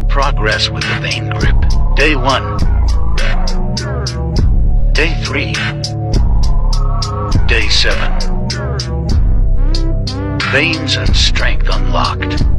track progress with the vein grip. Day 1. Day 3. Day 7. Veins and strength unlocked.